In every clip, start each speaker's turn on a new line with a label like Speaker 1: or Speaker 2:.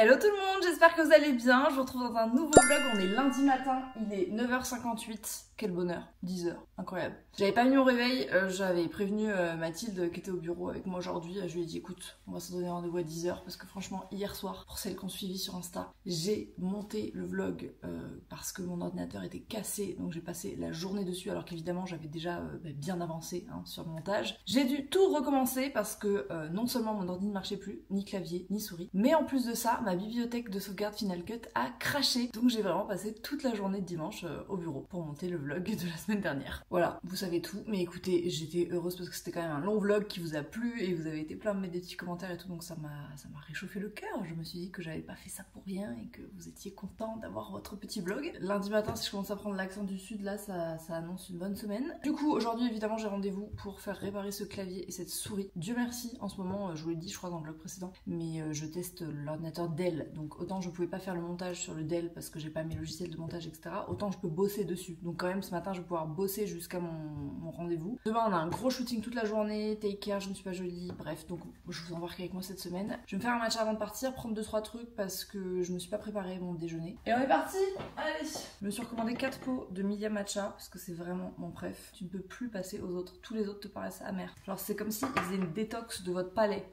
Speaker 1: Hello tout le monde, j'espère que vous allez bien. Je vous retrouve dans un nouveau vlog. On est lundi matin, il est 9h58. Quel bonheur, 10h, incroyable. J'avais pas mis au réveil, euh, j'avais prévenu euh, Mathilde qui était au bureau avec moi aujourd'hui. Je lui ai dit écoute, on va se donner rendez-vous à 10h parce que franchement, hier soir, pour celles qui ont suivi sur Insta, j'ai monté le vlog euh, parce que mon ordinateur était cassé. Donc j'ai passé la journée dessus alors qu'évidemment j'avais déjà bah, bien avancé hein, sur le montage. J'ai dû tout recommencer parce que non seulement mon ordi ne marchait plus, ni clavier, ni souris, mais en plus de ça, ma bibliothèque de sauvegarde Final Cut a craché. Donc j'ai vraiment passé toute la journée de dimanche au bureau pour monter le vlog de la semaine dernière. Voilà, vous savez tout, mais écoutez, j'étais heureuse parce que c'était quand même un long vlog qui vous a plu et vous avez été plein de mettre des petits commentaires et tout, donc ça m'a réchauffé le cœur. Je me suis dit que j'avais pas fait ça pour rien et que vous étiez content d'avoir votre petit vlog. Lundi matin, si je commence à prendre l'accent du sud, là, ça, ça annonce une bonne semaine. Du coup, aujourd'hui, évidemment, j'ai rendez-vous pour faire réparer ce clavier et cette souris. Dieu merci, en ce moment, je vous l'ai dit, je crois, dans le vlog précédent, mais euh, je teste l'ordinateur Dell, donc autant je pouvais pas faire le montage sur le Dell parce que j'ai pas mes logiciels de montage, etc. Autant je peux bosser dessus. Donc quand même, ce matin, je vais pouvoir bosser jusqu'à mon, rendez-vous. Demain, on a un gros shooting toute la journée, take care, je ne suis pas jolie, bref, donc je vous embarque avec moi cette semaine. Je vais me faire un match avant de partir, prendre 2-3 trucs parce que je me suis pas préparé mon déjeuner. Et on est parti Allez Je me suis recommandé 4 pots de Milia Matcha parce que c'est vraiment mon préf. Tu ne peux plus passer aux autres, tous les autres te paraissent amers. Genre c'est comme si ils faisaient une détox de votre palais.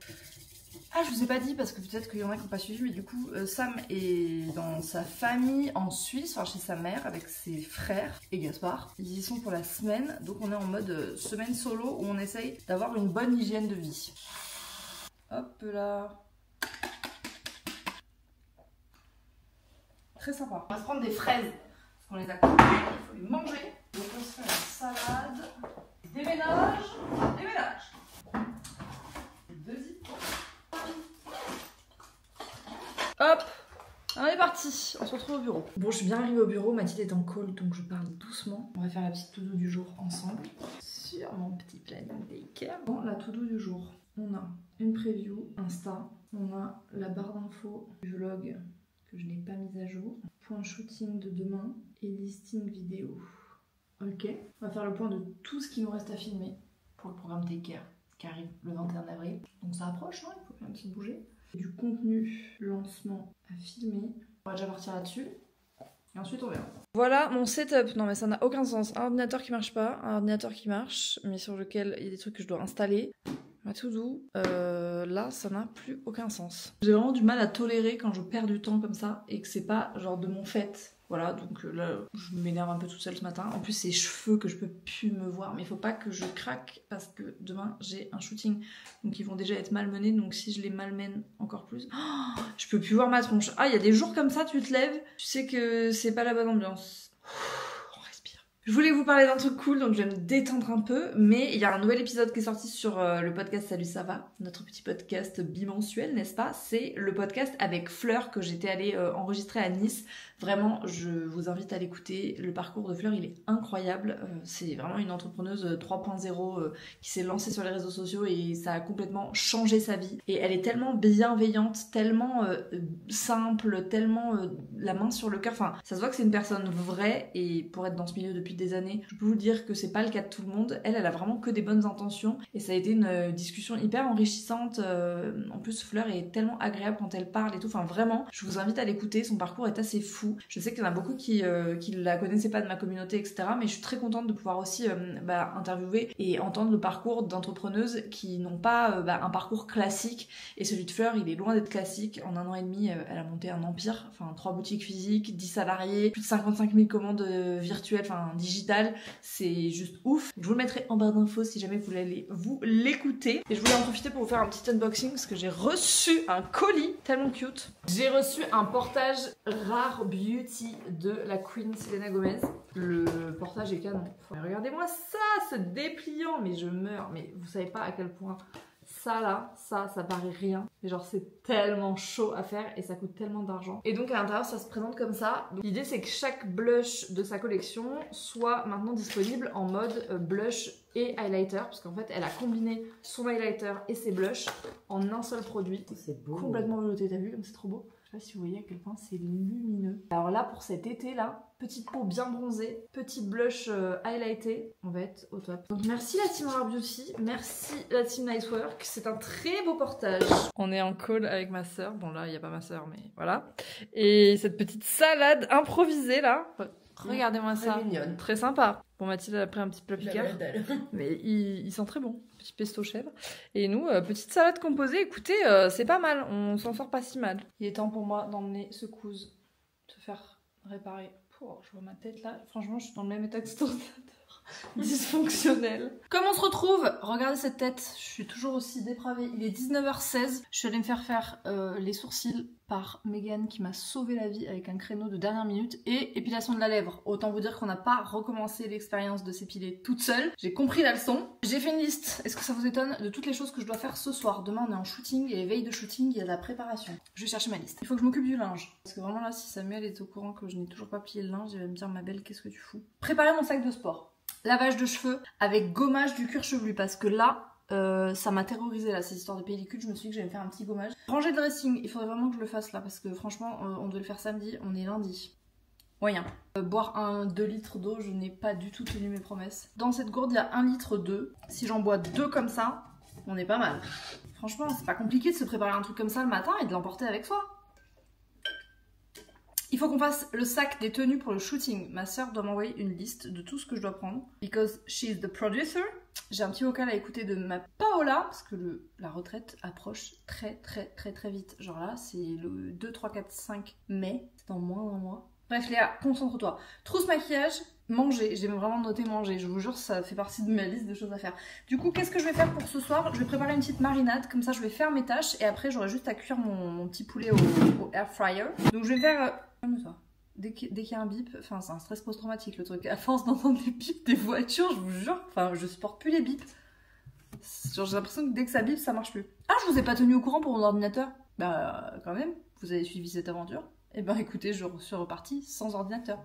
Speaker 1: Ah, je vous ai pas dit parce que peut-être qu'il y en a qui n'ont pas suivi, mais du coup, euh, Sam est dans sa famille en Suisse, enfin chez sa mère, avec ses frères et Gaspard. Ils y sont pour la semaine, donc on est en mode euh, semaine solo où on essaye d'avoir une bonne hygiène de vie. Hop là. Très sympa. On va se prendre des fraises, parce qu'on les a coupées, il faut les manger. Donc on se fait la salade. Déménage, déménage. Hop on est parti, on se retrouve au bureau. Bon, je suis bien arrivée au bureau, Mathilde est en call, donc je parle doucement. On va faire la petite to du jour ensemble sur mon petit planning daycare. Bon, la to du jour, on a une preview Insta, on a la barre d'infos du vlog que je n'ai pas mise à jour, point shooting de demain et listing vidéo. Ok, on va faire le point de tout ce qui nous reste à filmer pour le programme Take qui arrive le 21 avril. Donc ça approche, hein il faut quand même se bouger du contenu lancement à filmer. On va déjà partir là-dessus. Et ensuite on verra. Voilà mon setup. Non mais ça n'a aucun sens. Un ordinateur qui marche pas, un ordinateur qui marche, mais sur lequel il y a des trucs que je dois installer. Ma to do, euh, là ça n'a plus aucun sens. J'ai vraiment du mal à tolérer quand je perds du temps comme ça et que c'est pas genre de mon fait voilà, donc euh, là, je m'énerve un peu toute seule ce matin. En plus, ces cheveux que je peux plus me voir, mais il faut pas que je craque parce que demain j'ai un shooting. Donc ils vont déjà être malmenés, donc si je les malmène encore plus, oh, je peux plus voir ma tronche. Ah, il y a des jours comme ça, tu te lèves, tu sais que c'est pas la bonne ambiance. Je voulais vous parler d'un truc cool, donc je vais me détendre un peu, mais il y a un nouvel épisode qui est sorti sur euh, le podcast Salut ça va, notre petit podcast bimensuel, n'est-ce pas? C'est le podcast avec Fleur que j'étais allée euh, enregistrer à Nice. Vraiment, je vous invite à l'écouter. Le parcours de Fleur, il est incroyable. Euh, c'est vraiment une entrepreneuse 3.0 qui s'est lancée sur les réseaux sociaux et ça a complètement changé sa vie. Et elle est tellement bienveillante, tellement simple, tellement la main sur le cœur. Enfin, ça se voit que c'est une personne vraie et pour être dans ce milieu depuis des années. Je peux vous dire que c'est pas le cas de tout le monde. Elle, elle a vraiment que des bonnes intentions et ça a été une euh, discussion hyper enrichissante. Euh, en plus, Fleur est tellement agréable quand elle parle et tout. Enfin, vraiment, je vous invite à l'écouter. Son parcours est assez fou. Je sais qu'il y en a beaucoup qui, euh, qui la connaissaient pas de ma communauté, etc. Mais je suis très contente de pouvoir aussi bah, interviewer et entendre le parcours d'entrepreneuses qui n'ont pas bah, un parcours classique. Et celui de Fleur, il est loin d'être classique. En un an et demi, elle a monté un empire. Enfin, trois boutiques physiques, 10 salariés, plus de 55 000 commandes virtuelles, enfin C'est juste ouf. Je vous le mettrai en barre d'infos si jamais vous voulez vous l'écouter. Et je voulais en profiter pour vous faire un petit unboxing parce que j'ai reçu un colis tellement cute. J'ai reçu un portage Rare Beauty de la Queen Selena Gomez. Le portage est canon. Regardez-moi ça, ce dépliant. Mais je meurs. Mais vous savez pas à quel point ça là, ça, ça paraît rien. Mais genre c'est tellement chaud à faire et ça coûte tellement d'argent. Et donc à l'intérieur ça se présente comme ça. L'idée c'est que chaque blush de sa collection soit maintenant disponible en mode euh, blush et highlighter, parce qu'en fait, elle a combiné son highlighter et ses blushs en un seul produit.
Speaker 2: C'est beau.
Speaker 1: Complètement velouté, t'as vu comme c'est trop beau Je sais pas si vous voyez à quel point c'est lumineux. Alors là, pour cet été là, petite peau bien bronzée, petit blush euh, highlighté, on va être au top. Donc merci la team Rare Beauty, merci la team Nice Work, c'est un très beau portage. On est en call avec ma soeur, bon là il n'y a pas ma soeur mais voilà. Et cette petite salade improvisée là, regardez-moi ça.
Speaker 2: Très mignonne.
Speaker 1: Très sympa. Bon, Mathilde a pris un petit plat
Speaker 2: La
Speaker 1: picard. Mais il, il sent très bon. Petit pesto chèvre. Et nous, euh, petite salade composée. Écoutez, euh, c'est pas mal. On s'en sort pas si mal. Il est temps pour moi d'emmener secouse. Se faire réparer. Je vois ma tête là. Franchement, je suis dans le même état que cet ordinateur. Dysfonctionnel. Comment on se retrouve Regardez cette tête. Je suis toujours aussi dépravée. Il est 19h16. Je suis allée me faire faire euh, les sourcils par Megan qui m'a sauvé la vie avec un créneau de dernière minute et épilation de la lèvre. Autant vous dire qu'on n'a pas recommencé l'expérience de s'épiler toute seule. J'ai compris la leçon. J'ai fait une liste. Est-ce que ça vous étonne de toutes les choses que je dois faire ce soir? Demain on est en shooting et veille de shooting, il y a de la préparation. Je vais chercher ma liste. Il faut que je m'occupe du linge. Parce que vraiment là, si Samuel est au courant que je n'ai toujours pas plié le linge, il va me dire ma belle, qu'est-ce que tu fous? Préparer mon sac de sport. Lavage de cheveux avec gommage du cuir chevelu parce que là, euh, ça m'a terrorisé là, ces histoires de pellicule. Je me suis dit que j'allais me faire un petit gommage. Ranger le dressing, il faudrait vraiment que je le fasse là parce que franchement, euh, on devait le faire samedi, on est lundi. Moyen. Euh, boire un 2 litres d'eau, je n'ai pas du tout tenu mes promesses. Dans cette gourde, il y a 1 litre d'eau. Si j'en bois deux comme ça, on est pas mal. Franchement, c'est pas compliqué de se préparer un truc comme ça le matin et de l'emporter avec soi. Il faut qu'on fasse le sac des tenues pour le shooting. Ma sœur doit m'envoyer une liste de tout ce que je dois prendre. Because she's the producer. J'ai un petit vocal à écouter de ma Paola, parce que la retraite approche très très très très vite. Genre là, c'est le 2, 3, 4, 5 mai. C'est dans moins d'un mois. Bref Léa, concentre-toi. Trousse maquillage, manger. J'ai vraiment noté manger. Je vous jure, ça fait partie de ma liste de choses à faire. Du coup, qu'est-ce que je vais faire pour ce soir? Je vais préparer une petite marinade. Comme ça, je vais faire mes tâches. Et après, j'aurai juste à cuire mon, petit poulet au, au air fryer. Donc je vais faire... Dès qu'il y a un bip, enfin c'est un stress post-traumatique le truc. À force d'entendre les bips des voitures, je vous jure, enfin je supporte plus les bips. J'ai l'impression que dès que ça bip, ça marche plus. Ah, je vous ai pas tenu au courant pour mon ordinateur Bah quand même, vous avez suivi cette aventure. Et ben écoutez, je suis repartie sans ordinateur.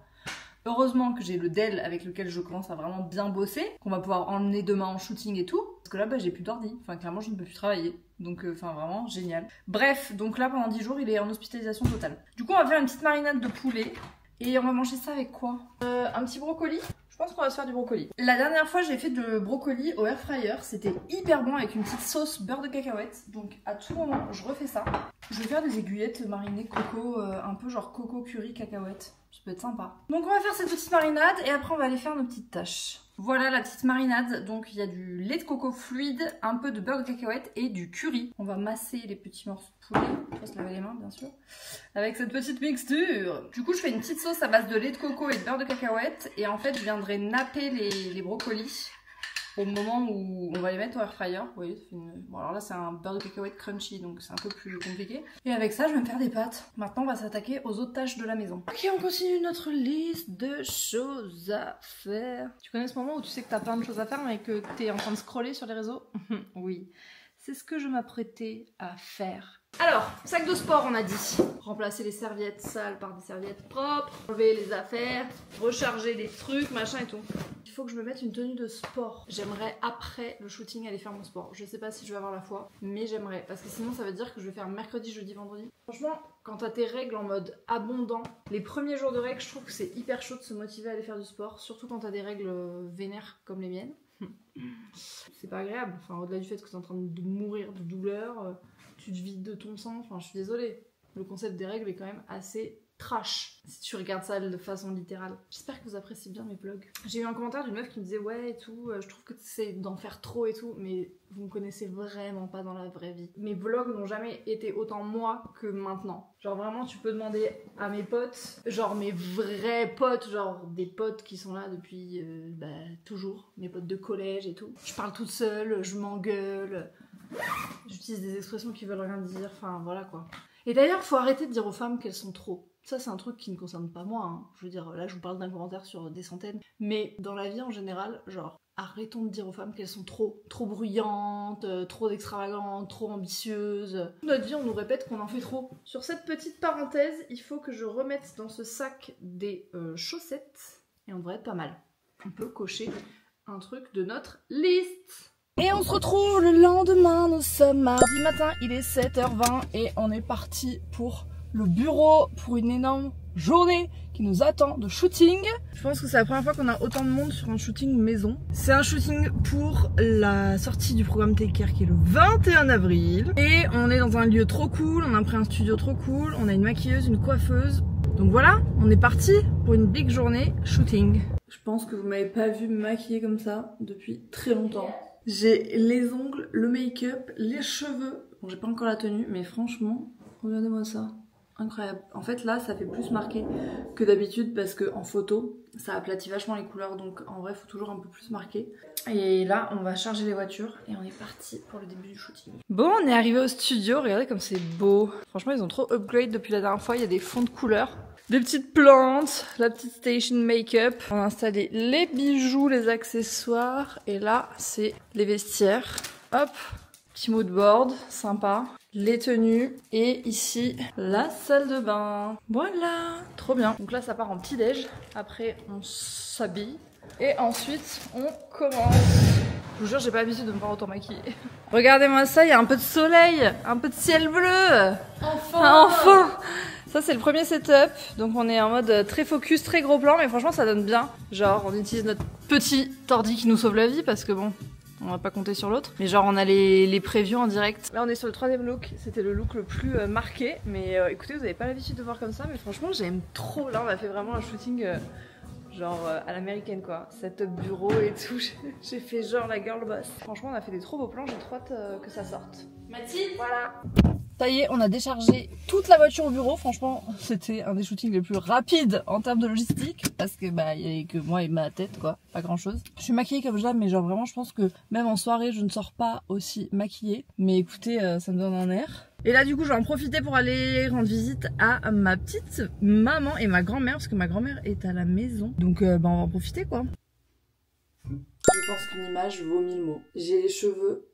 Speaker 1: Heureusement que j'ai le Dell avec lequel je commence à vraiment bien bosser, qu'on va pouvoir emmener demain en shooting et tout. Parce que là, bah, j'ai plus d'ordi. Enfin, clairement, je ne peux plus travailler. Donc, euh, enfin, vraiment, génial. Bref, donc là, pendant 10 jours, il est en hospitalisation totale. Du coup, on va faire une petite marinade de poulet. Et on va manger ça avec quoi? Euh, Un petit brocoli Je pense qu'on va se faire du brocoli. La dernière fois, j'ai fait de brocoli au air fryer. C'était hyper bon avec une petite sauce beurre de cacahuète. Donc, à tout moment, je refais ça. Je vais faire des aiguillettes marinées coco, euh, un peu genre coco curry cacahuète. Ça peut être sympa. Donc on va faire cette petite marinade et après on va aller faire nos petites tâches. Voilà la petite marinade. Donc il y a du lait de coco fluide, un peu de beurre de cacahuète et du curry. On va masser les petits morceaux de poulet. Va se laver les mains bien sûr. Avec cette petite mixture. Du coup je fais une petite sauce à base de lait de coco et de beurre de cacahuète. Et en fait je viendrai napper les brocolis au moment où on va les mettre au air fryer. Vous voyez, une... bon, alors là c'est un beurre de cacahuète crunchy donc c'est un peu plus compliqué. Et avec ça je vais me faire des pâtes. Maintenant on va s'attaquer aux autres tâches de la maison. Ok, on continue notre liste de choses à faire. Tu connais ce moment où tu sais que t'as plein de choses à faire mais que t'es en train de scroller sur les réseaux? Oui. C'est ce que je m'apprêtais à faire. Alors, sac de sport, on a dit. Remplacer les serviettes sales par des serviettes propres, enlever les affaires, recharger les trucs, machin et tout. Il faut que je me mette une tenue de sport. J'aimerais après le shooting aller faire mon sport. Je sais pas si je vais avoir la foi, mais j'aimerais. Parce que sinon, ça veut dire que je vais faire mercredi, jeudi, vendredi. Franchement, quand t'as tes règles en mode abondant, les premiers jours de règles, je trouve que c'est hyper chaud de se motiver à aller faire du sport. Surtout quand t'as des règles euh, vénères comme les miennes. c'est pas agréable. Enfin, au-delà du fait que t'es en train de mourir de douleur, euh, tu te vides de ton sang. Enfin, je suis désolée. Le concept des règles est quand même assez trash si tu regardes ça de façon littérale. J'espère que vous appréciez bien mes vlogs. J'ai eu un commentaire d'une meuf qui me disait ouais et tout, euh, je trouve que c'est d'en faire trop et tout, mais vous me connaissez vraiment pas dans la vraie vie. Mes vlogs n'ont jamais été autant moi que maintenant. Genre vraiment tu peux demander à mes potes, genre mes vrais potes, genre des potes qui sont là depuis euh, bah, toujours, mes potes de collège et tout. Je parle toute seule, je m'engueule, j'utilise des expressions qui veulent rien dire, enfin voilà quoi. Et d'ailleurs, faut arrêter de dire aux femmes qu'elles sont trop. Ça, c'est un truc qui ne concerne pas moi. hein. Je veux dire, là, je vous parle d'un commentaire sur des centaines. Mais dans la vie en général, genre, arrêtons de dire aux femmes qu'elles sont trop, trop bruyantes, euh, trop extravagantes, trop ambitieuses. Toute Notre vie, on nous répète qu'on en fait trop. Sur cette petite parenthèse, il faut que je remette dans ce sac des euh, chaussettes. Et on devrait être pas mal. On peut cocher un truc de notre liste. Et on se retrouve le lendemain, nous sommes mardi matin, il est 7h20 et on est parti pour le bureau pour une énorme journée qui nous attend de shooting. Je pense que c'est la première fois qu'on a autant de monde sur un shooting maison. C'est un shooting pour la sortie du programme Take Care qui est le 21 avril. Et on est dans un lieu trop cool, on a pris un studio trop cool, on a une maquilleuse, une coiffeuse. Donc voilà, on est parti pour une big journée shooting. Je pense que vous m'avez pas vu me maquiller comme ça depuis très longtemps. J'ai les ongles, le make-up, les cheveux. Bon, j'ai pas encore la tenue, mais franchement, regardez-moi ça. Incroyable. En fait, là, ça fait plus marqué que d'habitude parce que en photo, ça aplatit vachement les couleurs. Donc, en vrai, faut toujours un peu plus marquer. Et là, on va charger les voitures et on est parti pour le début du shooting. Bon, on est arrivé au studio. Regardez comme c'est beau. Franchement, ils ont trop upgrade depuis la dernière fois. Il y a des fonds de couleurs. Des petites plantes, la petite station make-up. On a installé les bijoux, les accessoires. Et là, c'est les vestiaires. Hop, petit mood board, sympa. Les tenues. Et ici, la salle de bain. Voilà, trop bien. Donc là, ça part en petit déj. Après, on s'habille. Et ensuite, on commence. Je vous jure, j'ai pas l'habitude de me voir autant maquiller. Regardez-moi ça, il y a un peu de soleil, un peu de ciel bleu. Enfin Enfin ça c'est le premier setup, donc on est en mode très focus, très gros plan, mais franchement ça donne bien. Genre on utilise notre petit ordi qui nous sauve la vie parce que bon, on va pas compter sur l'autre. Mais genre on a les, les previews en direct. Là on est sur le troisième look, c'était le look le plus euh, marqué. Mais euh, écoutez, vous avez pas l'habitude de voir comme ça, mais franchement j'aime trop. Là on a fait vraiment un shooting euh, genre euh, à l'américaine quoi. Setup bureau et tout. J'ai fait genre la girl boss. Franchement on a fait des trop beaux plans, j'ai trop hâte euh, que ça sorte. Mathilde? Voilà ça y est, on a déchargé toute la voiture au bureau. Franchement, c'était un des shootings les plus rapides en termes de logistique. Parce que bah il y avait que moi et ma tête quoi, pas grand chose. Je suis maquillée comme l'aime, mais genre vraiment je pense que même en soirée je ne sors pas aussi maquillée. Mais écoutez, euh, ça me donne un air. Et là du coup je vais en profiter pour aller rendre visite à ma petite maman et ma grand-mère. Parce que ma grand-mère est à la maison. Donc euh, bah on va en profiter quoi. Je pense qu'une image vaut mille mots. J'ai les cheveux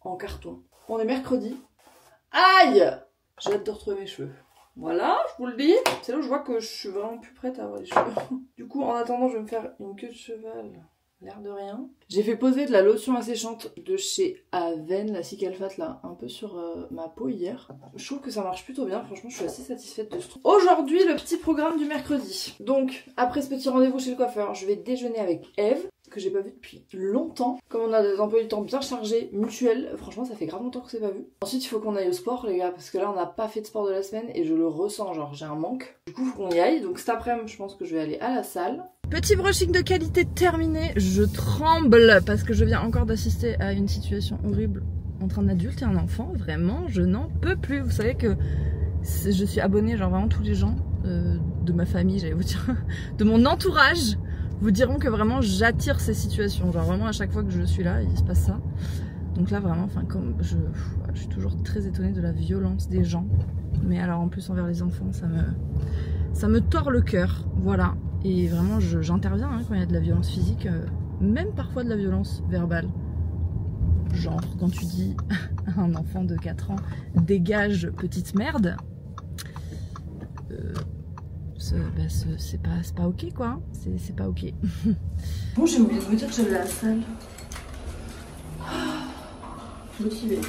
Speaker 1: en carton. On est mercredi. Aïe J'ai hâte de retrouver mes cheveux. Voilà, je vous le dis. C'est là où je vois que je suis vraiment plus prête à avoir les cheveux. Du coup, en attendant, je vais me faire une queue de cheval. L'air de rien. J'ai fait poser de la lotion asséchante de chez Aven, la Cicalfate là, un peu sur euh, ma peau hier. Je trouve que ça marche plutôt bien, franchement je suis assez satisfaite de ce truc. Aujourd'hui, le petit programme du mercredi. Donc, après ce petit rendez-vous chez le coiffeur, je vais déjeuner avec Eve, que j'ai pas vu depuis longtemps. Comme on a des emplois du temps bien chargés, mutuels, franchement ça fait grave longtemps que c'est pas vu. Ensuite, il faut qu'on aille au sport les gars, parce que là on n'a pas fait de sport de la semaine et je le ressens, genre j'ai un manque. Du coup, faut qu'on y aille. Donc cet après-midi, je pense que je vais aller à la salle. Petit brushing de qualité terminé. Je tremble parce que je viens encore d'assister à une situation horrible entre un adulte et un enfant. Vraiment, je n'en peux plus. Vous savez que je suis abonnée, genre vraiment tous les gens euh, de ma famille, j'allais vous dire, de mon entourage, vous diront que vraiment j'attire ces situations. Genre vraiment à chaque fois que je suis là, il se passe ça. Donc là vraiment, enfin comme je, je suis toujours très étonnée de la violence des gens. Mais alors en plus envers les enfants, ça me, ça me tord le cœur. Voilà. Et vraiment, j'interviens hein, quand il y a de la violence physique, euh, même parfois de la violence verbale. Genre, quand tu dis à un enfant de 4 ans, dégage petite merde, euh, bah, c'est pas, pas ok quoi. Hein. C'est pas ok. bon, j'ai oublié de vous dire que j'avais la salle. Motivée.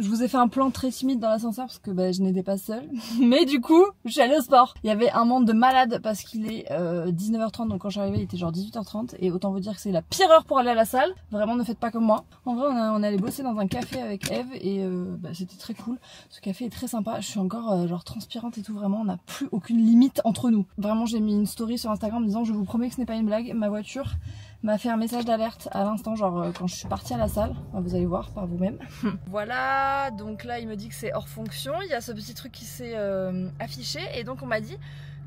Speaker 1: Je vous ai fait un plan très timide dans l'ascenseur parce que bah, je n'étais pas seule. Mais du coup, je suis allée au sport. Il y avait un monde de malades parce qu'il est euh, 19h30. Donc quand je suis arrivée, il était genre 18h30. Et autant vous dire que c'est la pire heure pour aller à la salle. Vraiment, ne faites pas comme moi. En vrai, on, est allé bosser dans un café avec Eve et euh, bah, c'était très cool. Ce café est très sympa. Je suis encore euh, genre transpirante et tout. Vraiment, on n'a plus aucune limite entre nous. Vraiment, j'ai mis une story sur Instagram disant je vous promets que ce n'est pas une blague. Ma voiture m'a fait un message d'alerte à l'instant, genre euh, quand je suis partie à la salle. Vous allez voir par vous-même. voilà, donc là il me dit que c'est hors fonction. Il y a ce petit truc qui s'est euh, affiché et donc on m'a dit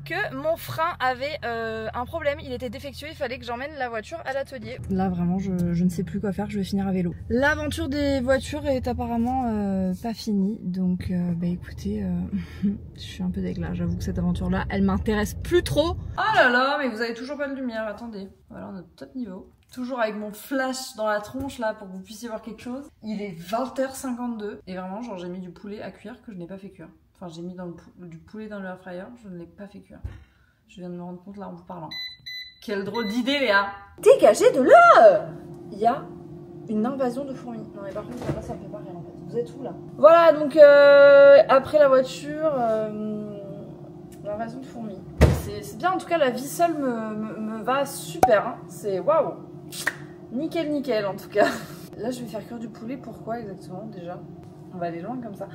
Speaker 1: que mon frein avait euh, un problème, il était défectueux, il fallait que j'emmène la voiture à l'atelier. Là vraiment je, je, ne sais plus quoi faire, je vais finir à vélo. L'aventure des voitures est apparemment euh, pas finie, donc euh, bah écoutez, je suis un peu dégla, j'avoue que cette aventure là, elle m'intéresse plus trop. Oh là là, mais vous avez toujours pas de lumière, attendez, voilà on est top niveau. Toujours avec mon flash dans la tronche là pour que vous puissiez voir quelque chose. Il est 20h52 et vraiment genre j'ai mis du poulet à cuire que je n'ai pas fait cuire. Enfin, j'ai mis du poulet dans le air fryer, je ne l'ai pas fait cuire. Je viens de me rendre compte là en vous parlant. Quelle drôle d'idée, Léa Dégagez de là Il y a une invasion de fourmis. Non mais par contre, ça, ça me fait pas rire en fait. Vous êtes où là? Voilà, donc euh, après la voiture, euh, l'invasion de fourmis. C'est bien, en tout cas, la vie seule me, me, va super. Hein. C'est waouh Nickel, nickel en tout cas. Là, je vais faire cuire du poulet. Pourquoi exactement déjà? On va aller loin comme ça.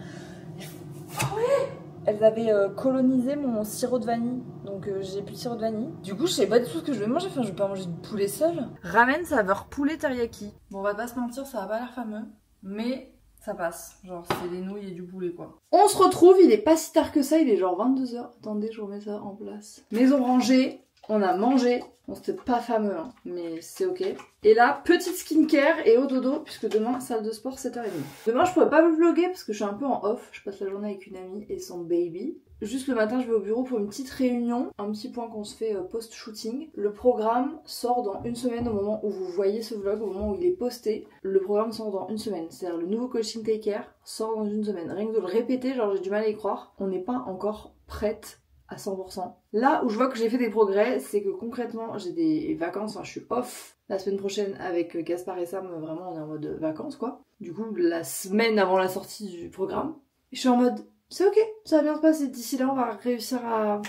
Speaker 1: Elles avaient euh, colonisé mon sirop de vanille. Donc euh, j'ai plus de sirop de vanille. Du coup, je sais pas du tout ce que je vais manger. Enfin, je vais pas manger du poulet seul. Ramen saveur poulet teriyaki. Bon, on va pas se mentir, ça va pas l'air fameux. Mais ça passe. Genre, c'est des nouilles et du poulet, quoi. On se retrouve, il est pas si tard que ça. Il est genre 22h. Attendez, je remets ça en place. Maison rangée. On a mangé. Bon, c'était pas fameux, hein, mais c'est ok. Et là, petite skincare et au dodo, puisque demain, salle de sport, 7h30. Demain, je pourrais pas vous vlogger parce que je suis un peu en off. Je passe la journée avec une amie et son baby. Juste le matin, je vais au bureau pour une petite réunion, un petit point qu'on se fait euh, post-shooting. Le programme sort dans une semaine au moment où vous voyez ce vlog, au moment où il est posté. Le programme sort dans une semaine. C'est-à-dire le nouveau coaching take care sort dans une semaine. Rien que de le répéter, genre j'ai du mal à y croire. On n'est pas encore prête à 100%. Là où je vois que j'ai fait des progrès, c'est que concrètement, j'ai des vacances, enfin je suis off la semaine prochaine avec Gaspard et Sam, vraiment on est en mode vacances quoi. Du coup, la semaine avant la sortie du programme, je suis en mode c'est ok, ça va bien se passer. D'ici là, on va réussir à,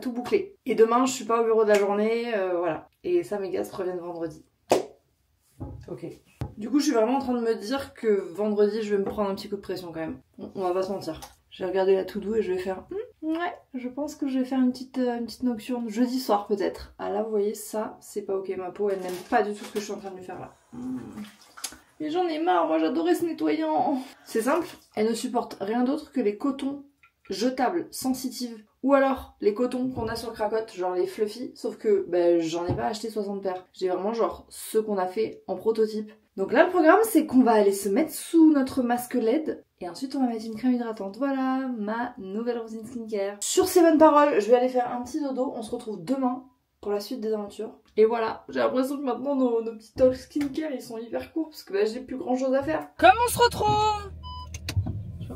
Speaker 1: tout boucler. Et demain, je suis pas au bureau de la journée, euh, voilà. Et Sam et Gaspard reviennent vendredi. Ok. Du coup, je suis vraiment en train de me dire que vendredi, je vais me prendre un petit coup de pression quand même. On, va pas se mentir. J'ai regardé la to-do et je vais faire... Hmm, ouais, je pense que je vais faire une petite, euh, une petite nocturne jeudi soir peut-être. Ah là, vous voyez, ça, c'est pas ok. Ma peau, elle n'aime pas du tout ce que je suis en train de lui faire là. Hmm. Mais j'en ai marre, moi j'adorais ce nettoyant. C'est simple, elle ne supporte rien d'autre que les cotons jetables, sensitives. Ou alors les cotons qu'on a sur Cracotte, genre les fluffy, sauf que ben, j'en ai pas acheté 60 paires. J'ai vraiment genre ceux qu'on a fait en prototype. Donc là, le programme, c'est qu'on va aller se mettre sous notre masque LED et ensuite on va mettre une crème hydratante. Voilà ma nouvelle routine skincare. Sur ces bonnes paroles, je vais aller faire un petit dodo. On se retrouve demain pour la suite des aventures. Et voilà, j'ai l'impression que maintenant nos, petits talks skincare ils sont hyper courts parce que bah, j'ai plus grand chose à faire. Comme on se retrouve? Je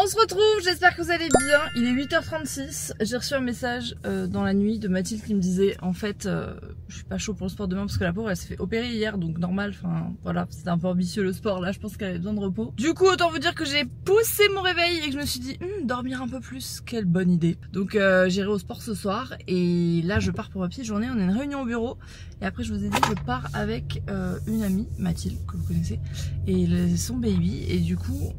Speaker 1: on se retrouve, j'espère que vous allez bien. Il est 8h36. J'ai reçu un message euh, dans la nuit de Mathilde qui me disait en fait euh, je suis pas chaud pour le sport demain parce que la pauvre elle s'est fait opérer hier donc normal, enfin voilà, c'était un peu ambitieux le sport là, je pense qu'elle avait besoin de repos. Du coup autant vous dire que j'ai poussé mon réveil et que je me suis dit hum, dormir un peu plus, quelle bonne idée. Donc euh, j'irai au sport ce soir et là je pars pour ma petite journée, on a une réunion au bureau et après je vous ai dit je pars avec une amie, Mathilde que vous connaissez, et son baby et du coup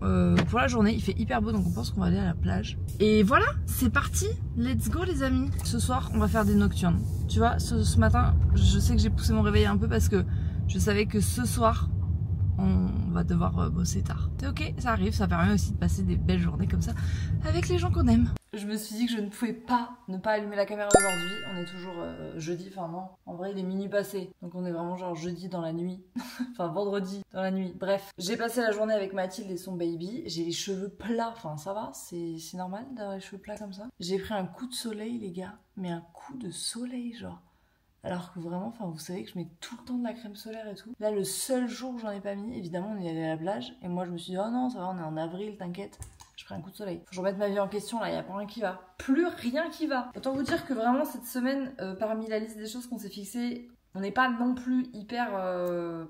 Speaker 1: pour la journée il fait hyper beau donc on pense qu'on va aller à la plage. Et voilà, c'est parti, let's go les amis. Ce soir, on va faire des nocturnes. Tu vois, ce, matin, je sais que j'ai poussé mon réveil un peu parce que je savais que ce soir, on va devoir euh, bosser tard. C'est ok, ça arrive, ça permet aussi de passer des belles journées comme ça avec les gens qu'on aime je me suis dit que je ne pouvais pas ne pas allumer la caméra aujourd'hui. On est toujours euh, jeudi, enfin non, en vrai il est minuit passé. Donc on est vraiment genre jeudi dans la nuit. enfin vendredi dans la nuit. Bref, j'ai passé la journée avec Mathilde et son baby. J'ai les cheveux plats, enfin ça va, c'est normal d'avoir les cheveux plats comme ça. J'ai pris un coup de soleil les gars, mais un coup de soleil genre. Alors que vraiment, enfin, vous savez que je mets tout le temps de la crème solaire et tout. Là, le seul jour où j'en ai pas mis, évidemment, on est allé à la plage. Et moi, je me suis dit, oh non, ça va, on est en avril, t'inquiète un coup de soleil. Faut que je remette ma vie en question là, il y a pas rien qui va. Plus rien qui va. Autant vous dire que vraiment cette semaine, euh, parmi la liste des choses qu'on s'est fixées, on n'est pas non plus hyper... Euh,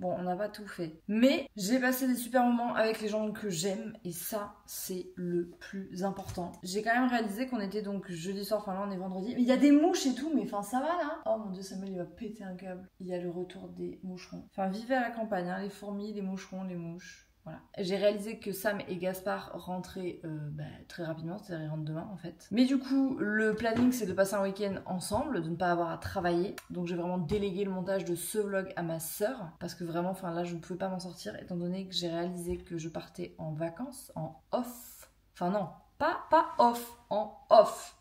Speaker 1: bon, on n'a pas tout fait. Mais j'ai passé des super moments avec les gens que j'aime et ça, c'est le plus important. J'ai quand même réalisé qu'on était donc jeudi soir, enfin là on est vendredi. Mais il y a des mouches et tout, mais enfin ça va là. Oh mon dieu, Samuel il va péter un câble. Il y a le retour des moucherons. Enfin, vivez à la campagne, hein, les fourmis, les moucherons, les mouches. Voilà. J'ai réalisé que Sam et Gaspard rentraient euh, bah, très rapidement, c'est-à-dire ils rentrent demain en fait. Mais du coup, le planning c'est de passer un week-end ensemble, de ne pas avoir à travailler. Donc j'ai vraiment délégué le montage de ce vlog à ma sœur parce que vraiment, enfin là je ne pouvais pas m'en sortir étant donné que j'ai réalisé que je partais en vacances, en off. Enfin non, pas, pas off, en off.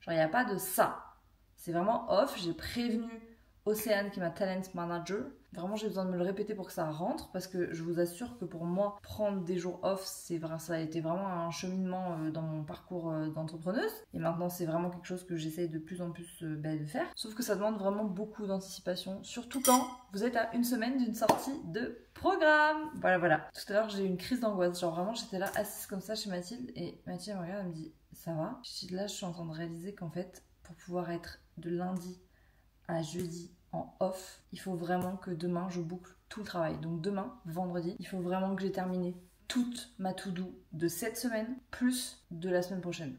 Speaker 1: Genre il n'y a pas de ça. C'est vraiment off, j'ai prévenu Océane qui est ma talent manager Vraiment, j'ai besoin de me le répéter pour que ça rentre parce que je vous assure que pour moi, prendre des jours off, c'est vrai, ça a été vraiment un cheminement euh, dans mon parcours euh, d'entrepreneuse. Et maintenant, c'est vraiment quelque chose que j'essaye de plus en plus euh, bah, de faire. Sauf que ça demande vraiment beaucoup d'anticipation, surtout quand vous êtes à une semaine d'une sortie de programme. Voilà, voilà. Tout à l'heure, j'ai eu une crise d'angoisse. Genre vraiment, j'étais là assise comme ça chez Mathilde et Mathilde me regarde, elle me dit ça va? Là, je suis en train de réaliser qu'en fait, pour pouvoir être de lundi à jeudi en off, il faut vraiment que demain je boucle tout le travail. Donc demain, vendredi, il faut vraiment que j'ai terminé toute ma to-do de cette semaine plus de la semaine prochaine.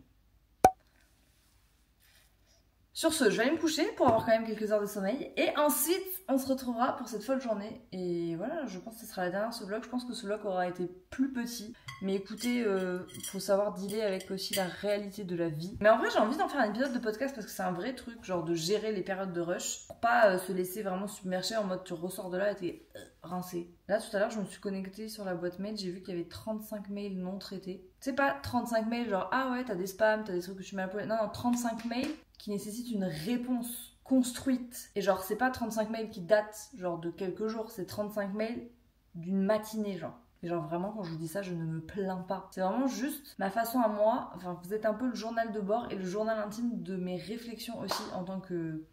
Speaker 1: Sur ce, je vais me coucher pour avoir quand même quelques heures de sommeil. Et ensuite, on se retrouvera pour cette folle journée. Et voilà, je pense que ce sera la dernière de ce vlog. Je pense que ce vlog aura été plus petit. Mais écoutez, euh, faut savoir dealer avec aussi la réalité de la vie. Mais en vrai, j'ai envie d'en faire un épisode de podcast parce que c'est un vrai truc, genre de gérer les périodes de rush. Pour pas euh, se laisser vraiment submerger en mode tu ressors de là et t'es euh, rincé. Là, tout à l'heure, je me suis connectée sur la boîte mail. J'ai vu qu'il y avait 35 mails non traités. C'est pas 35 mails genre ah ouais, t'as des spams, t'as des trucs que tu mets à Non, non, 35 mails qui nécessite une réponse construite. Et genre, c'est pas 35 mails qui datent genre de quelques jours, c'est 35 mails d'une matinée, genre. Et genre vraiment quand je vous dis ça, je ne me plains pas. C'est vraiment juste ma façon à moi. Enfin, vous êtes un peu le journal de bord et le journal intime de mes réflexions aussi en tant que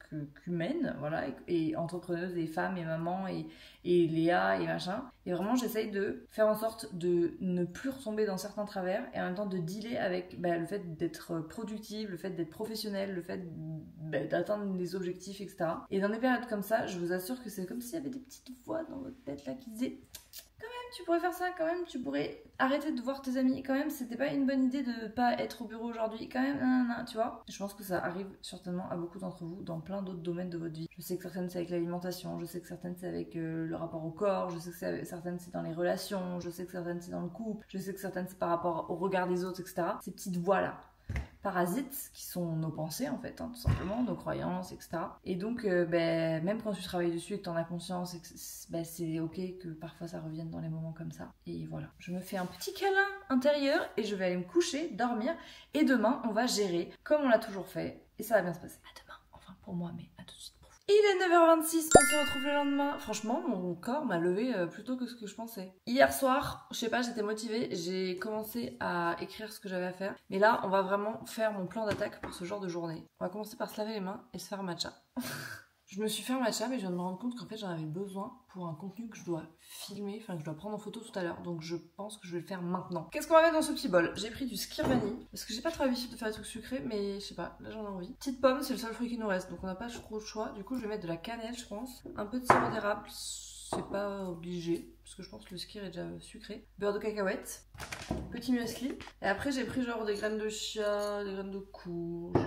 Speaker 1: qu'humaine, voilà, et, entrepreneuse et femme et maman et, et Léa et machin. Et vraiment, j'essaye de faire en sorte de ne plus retomber dans certains travers et en même temps de dealer avec bah, le fait d'être productive, le fait d'être professionnelle, le fait bah, d'atteindre des objectifs, etc. Et dans des périodes comme ça, je vous assure que c'est comme s'il y avait des petites voix dans votre tête là qui disaient tu pourrais faire ça quand même, tu pourrais arrêter de voir tes amis. Quand même, c'était pas une bonne idée de pas être au bureau aujourd'hui. Quand même, tu vois. Je pense que ça arrive certainement à beaucoup d'entre vous dans plein d'autres domaines de votre vie. Je sais que certaines c'est avec l'alimentation, je sais que certaines c'est avec euh, le rapport au corps, je sais que certaines c'est dans les relations, je sais que certaines c'est dans le couple, je sais que certaines c'est par rapport au regard des autres, etc. Ces petites voix là parasites qui sont nos pensées en fait, hein, tout simplement, nos croyances, etc. Et donc, euh, ben, même quand tu travailles dessus et que tu en as conscience, ben, c'est ok que parfois ça revienne dans les moments comme ça. Et voilà, je me fais un petit câlin intérieur et je vais aller me coucher, dormir. Et demain, on va gérer comme on l'a toujours fait. Et ça va bien se passer. À demain, enfin pour moi, mais à tout de suite. Il est 9h26, on se retrouve le lendemain. Franchement, mon corps m'a levé euh, plus tôt que ce que je pensais. Hier soir, je sais pas, j'étais motivée, j'ai commencé à écrire ce que j'avais à faire. Mais là, on va vraiment faire mon plan d'attaque pour ce genre de journée. On va commencer par se laver les mains et se faire un matcha. Je me suis fait un matcha, mais je viens de me rendre compte qu'en fait j'en avais besoin pour un contenu que je dois filmer, enfin que je dois prendre en photo tout à l'heure. Donc je pense que je vais le faire maintenant. Qu'est-ce qu'on va mettre dans ce petit bol? J'ai pris du skir vanille, parce que j'ai pas trop l'habitude de faire des trucs sucrés, mais je sais pas, là j'en ai envie. Petite pomme, c'est le seul fruit qui nous reste, donc on n'a pas trop de choix. Du coup je vais mettre de la cannelle, je pense. Un peu de sirop d'érable, c'est pas obligé, parce que je pense que le skir est déjà sucré. Beurre de cacahuète, petit muesli. Et après j'ai pris genre des graines de chia, des graines de courge,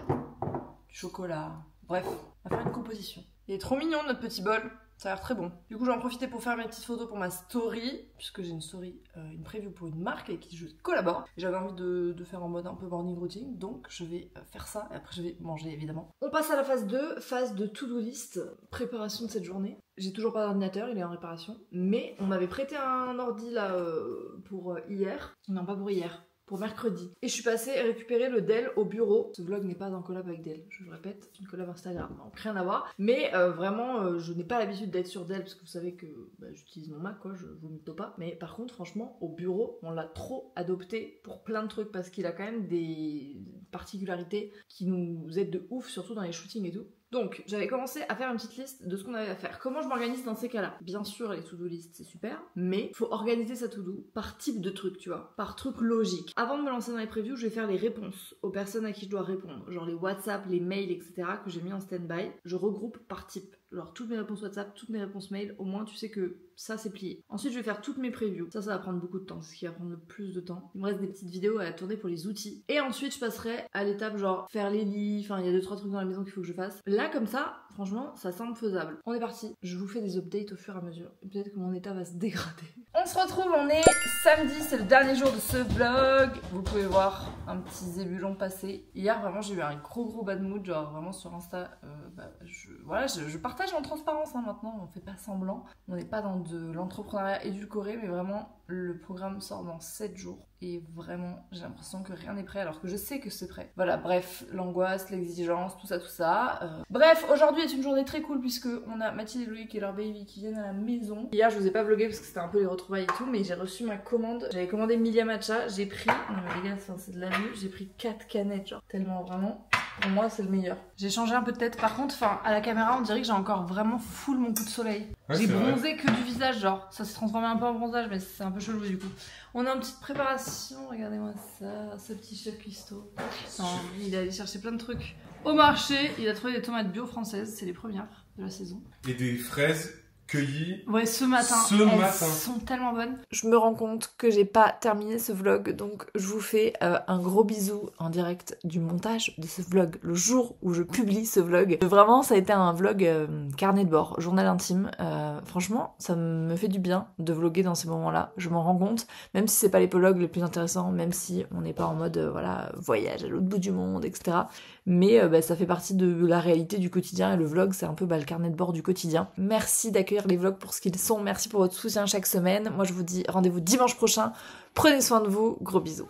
Speaker 1: du chocolat. Bref, on va faire une composition. Il est trop mignon notre petit bol. Ça a l'air très bon. Du coup, j'en profiter pour faire mes petites photos pour ma story, puisque j'ai une story, euh, une preview pour une marque avec qui je collabore. J'avais envie de, faire en mode un peu morning routine, donc je vais euh, faire ça et après je vais manger évidemment. On passe à la phase 2, phase de to-do list, préparation de cette journée. J'ai toujours pas d'ordinateur, il est en réparation, mais on m'avait prêté un ordi là euh, pour hier. Non, pas pour hier, pour mercredi. Et je suis passée récupérer le Dell au bureau. Ce vlog n'est pas en collab avec Dell, je le répète, c'est une collab Instagram, donc rien à voir. Mais euh, vraiment, euh, je n'ai pas l'habitude d'être sur Dell parce que vous savez que bah, j'utilise mon Mac, quoi, je vous mytho pas. Mais par contre, franchement, au bureau, on l'a trop adopté pour plein de trucs parce qu'il a quand même des particularités qui nous aident de ouf, surtout dans les shootings et tout. Donc, j'avais commencé à faire une petite liste de ce qu'on avait à faire. Comment je m'organise dans ces cas-là? Bien sûr, les to-do list, c'est super, mais faut organiser sa to-do par type de truc, tu vois, par truc logique. Avant de me lancer dans les previews, je vais faire les réponses aux personnes à qui je dois répondre, genre les WhatsApp, les mails, etc. que j'ai mis en stand-by. Je regroupe par type genre toutes mes réponses WhatsApp, toutes mes réponses mail, au moins tu sais que ça c'est plié. Ensuite je vais faire toutes mes previews. Ça ça va prendre beaucoup de temps, c'est ce qui va prendre le plus de temps. Il me reste des petites vidéos à tourner pour les outils. Et ensuite je passerai à l'étape genre faire les lits, enfin il y a deux trois trucs dans la maison qu'il faut que je fasse. Là comme ça, franchement ça semble faisable. On est parti, je vous fais des updates au fur et à mesure. Peut-être que mon état va se dégrader. On se retrouve, on est samedi, c'est le dernier jour de ce vlog. Vous pouvez voir un petit zébulon passer. Hier vraiment j'ai eu un gros gros bad mood, genre vraiment sur Insta, euh, bah, je, voilà, partage en transparence hein, maintenant, on fait pas semblant. On n'est pas dans de l'entrepreneuriat édulcoré, mais vraiment le programme sort dans 7 jours et vraiment j'ai l'impression que rien n'est prêt alors que je sais que c'est prêt. Voilà, bref, l'angoisse, l'exigence, tout ça, tout ça. Euh. Bref, aujourd'hui est une journée très cool puisque on a Mathilde et Loïc et leur baby qui viennent à la maison. Hier je vous ai pas vlogué parce que c'était un peu les retrouvailles et tout, mais j'ai reçu ma commande. J'avais commandé Milia Matcha, j'ai pris, non mais les gars, c'est de la vue, j'ai pris 4 canettes, genre tellement vraiment pour moi, c'est le meilleur. J'ai changé un peu de tête. Par contre, enfin, à la caméra, on dirait que j'ai encore vraiment full mon coup de soleil.
Speaker 2: Ouais,
Speaker 3: J'ai
Speaker 2: vrai.
Speaker 3: bronzé que du visage, genre. Ça s'est transformé un peu en bronzage, mais c'est un peu chelou du coup. On est en petite préparation, regardez-moi ça, ce petit chef cuistot. Non, il est allé chercher plein de trucs au marché. Il a trouvé des tomates bio françaises, c'est les premières de la saison.
Speaker 2: Et des fraises cueillies.
Speaker 3: Ouais, ce matin,
Speaker 2: Ce
Speaker 3: elles
Speaker 2: matin.
Speaker 3: sont tellement bonnes.
Speaker 1: Je me rends compte que j'ai pas terminé ce vlog, donc je vous fais euh, un gros bisou en direct du montage de ce vlog, le jour où je publie ce vlog. Vraiment, ça a été un vlog euh, carnet de bord, journal intime. Euh, franchement, ça me fait du bien de vlogger dans ces moments-là. Je m'en rends compte, même si c'est pas les vlogs les plus intéressants, même si on n'est pas en mode euh, voilà voyage à l'autre bout du monde, etc. Mais euh, bah, ça fait partie de la réalité du quotidien et le vlog c'est un peu bah, le carnet de bord du quotidien. Merci d'accueillir les vlogs pour ce qu'ils sont, merci pour votre soutien chaque semaine. Moi je vous dis rendez-vous dimanche prochain. Prenez soin de vous, gros bisous.